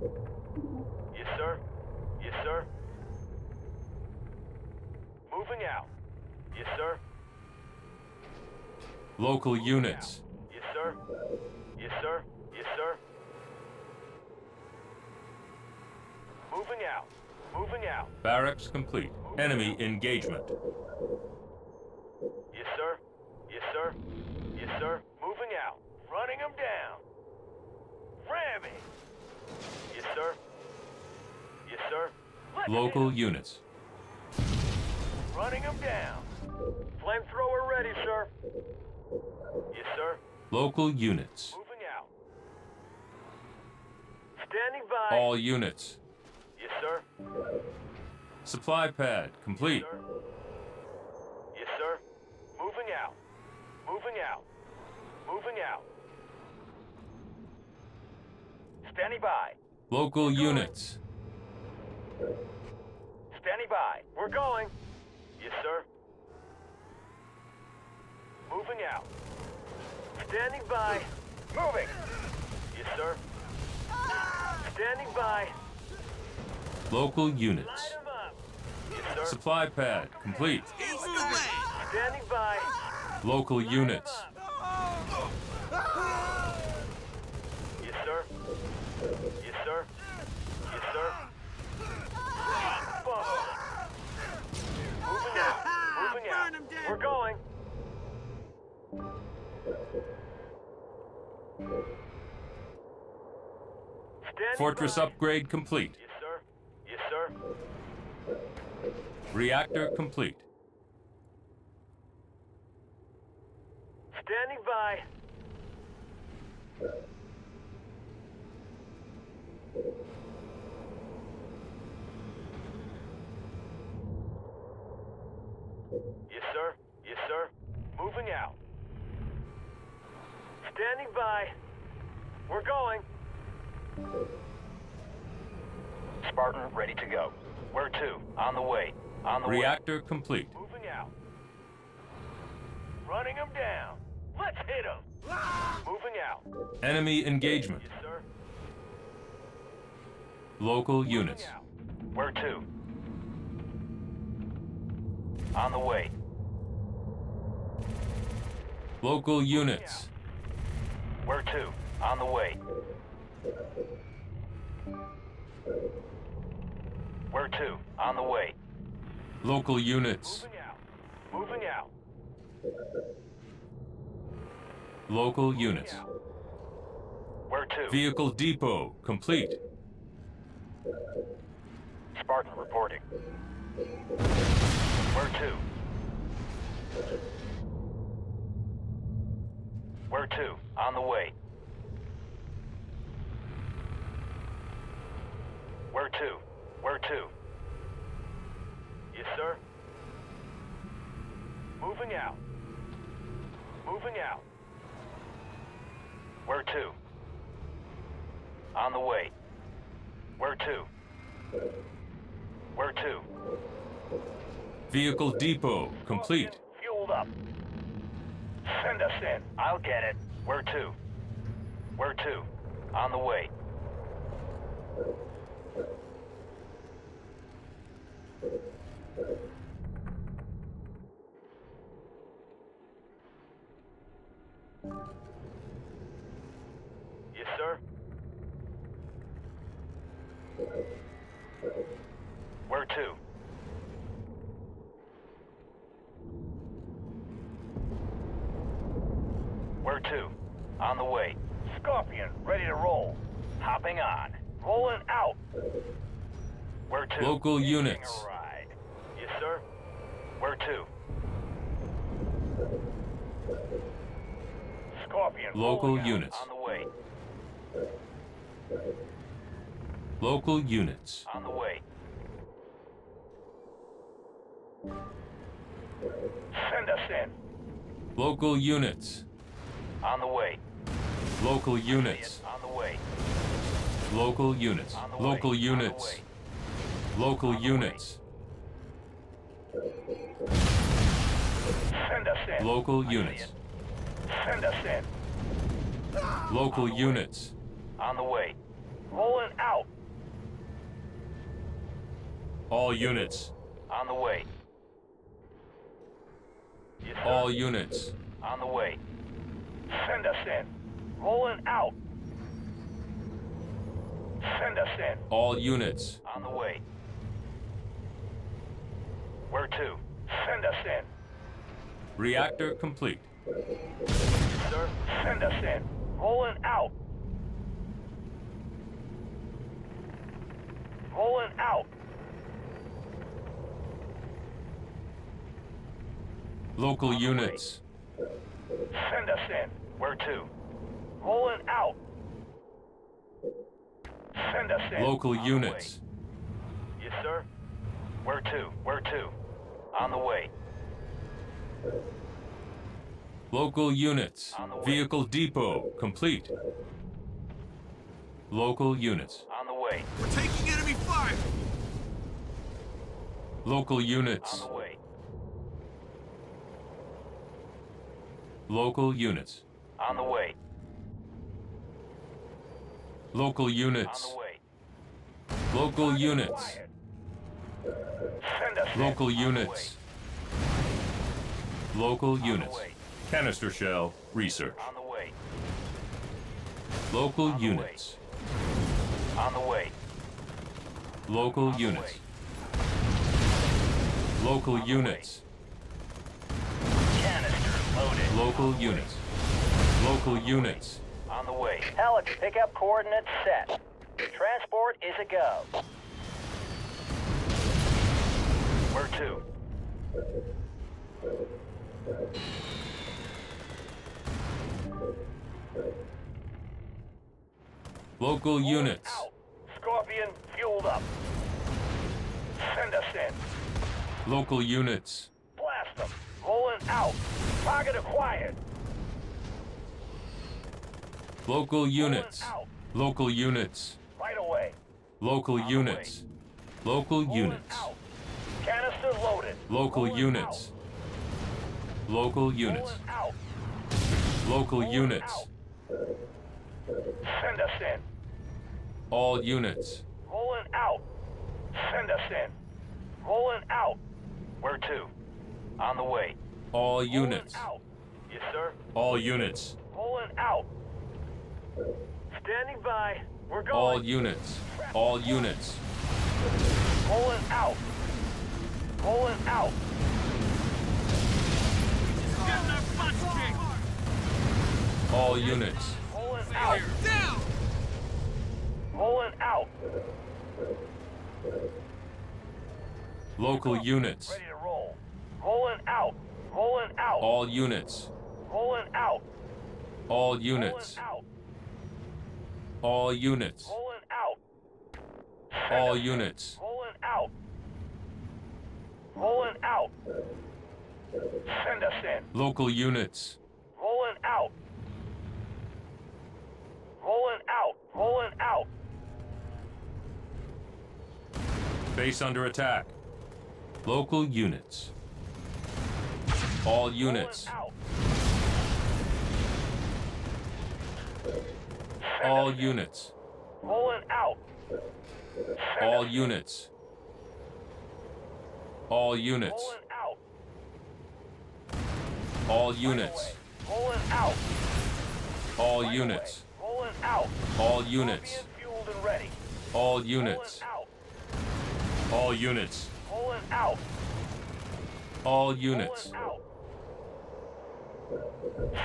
Yes, sir. Yes, sir. Moving out. Yes, sir. Local units. Yes, sir. Yes, sir. Yes, sir. Moving out. Moving out. Barracks complete. Enemy engagement. Yes, sir. Yes, sir. Yes, sir. Moving out. Running them down. Ramming. Yes, sir. Yes, sir. Let's Local units. Running them down. Flamethrower ready, sir. Yes, sir. Local units. Moving out. Standing by. All units. Yes, sir. Supply pad complete. Sir. Yes, sir. Moving out. Moving out. Moving out. Standing by. Local units. Standing by. We're going. Yes, sir. Moving out. Standing by. Moving. Yes, sir. Standing by. Local Light units. 'em up. Yes. Supply pad complete. Standing by. Local Light 'em units. Yes, sir. Yes, sir. Yes, sir. Bump. Moving out. Moving out. We're going. Standing Fortress by. upgrade complete. Yes, sir. Yes, sir. Reactor complete. Standing by. Yes, sir. Yes, sir. Moving out. Standing by. We're going. Spartan ready to go. Where to? On the way. On the way. Reactor complete. Moving out. Running them down. Let's hit them. Moving out. Enemy engagement. Yes, sir. Local Moving units. out. Where to? On the way. Local units. Where to? On the way. Where to? On the way. Local units. Moving out. Moving out. Local units. Where to? Vehicle depot complete. Spartan reporting. Where to? Where to? On the way. Where to? Where to? Yes, sir. Moving out. Moving out. Where to? On the way. Where to? Where to? Vehicle depot complete. Fueled up. Send us in. I'll get it. Where to? Where to? On the way. Yes, sir. Where to? Where to? On the way. Scorpion, ready to roll. Hopping on. Rolling out. Where to? Local units. Yes, sir. Where to? Scorpion. Local units. On the way. Local units. On the way. Send us in. Local units. On the way. Local units. On the way. Local units. Local units. Local On the way. units. Local units. Send us in. Local units. On the way. Rolling out. All units. On the way. Yes. All units. On the way. Send us in. Rolling out. Send us in. All units. On the way. Where to? Send us in. Reactor complete. Sir, send us in. Rolling out. Rolling out. Local units. Send us in. Where to? Rolling out. Send us in. Local On units. Yes, sir. Where to? Where to? On the way. Local units. On the way. Vehicle depot complete. Local units. On the way. We're taking enemy fire! Local On units. the way. Local units. On the way. Local units On units. the way. Local units. Send us. Local units. Local On units. Canister shell research. On the way. Local On the way. units. On the way. Local On the units. way. Local On units. Canister loaded. Local units. Local units. On the way. Alex, pickup coordinates set. Transport is a go. Where to? Local Rolling units. Out. Scorpion fueled up. Send us in. Local units. Blast them. Rolling out. Target acquired. Local units. out. Local units. Right away. Local the units. Local Rolling units. out. Canister loaded. Local Rolling units. Local units. Local units. Send us in. All units. Rolling out. Send us in. Rolling out. Where to? On the way. All units. Yes, sir. All units. Rolling out. Standing by. We're going. All units. All units. Rolling out. Rolling out. All units. Rolling out. Down! Rolling out. Local units. Ready to roll. Rolling out. Rolling out. All units. Rolling out. All units. All units. Rolling out. All units. Rolling out. Rolling out. Send us in. Local units. Rolling out. Rolling out. Rolling out. Base under attack. Local units. All units. All units. Rolling out. All units. All units. All units. All units. Out. All units. Being fueled and ready. All units. All units. Out. All units. Out.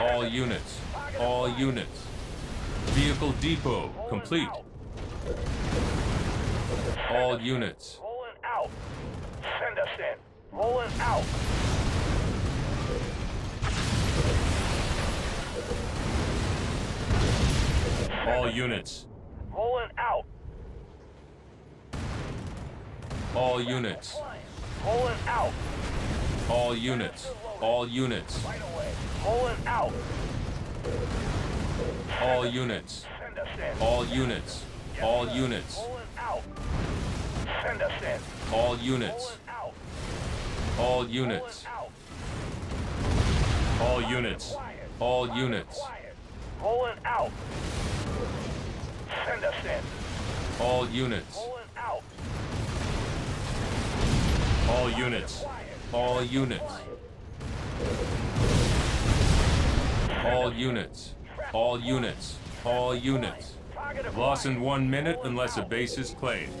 All units. All units. Vehicle depot complete. All units. Rolling out. Send us in. Rolling out. All units. Rolling out. All units. Rolling out. All units. All units. Rolling out. All units. Send us in. All units. All units. Send us in. All units. All units. All units. All units. Rolling out. Send us in. All units. Out. All units. All units. All units. All units. All units. Lost in one minute unless a base is claimed.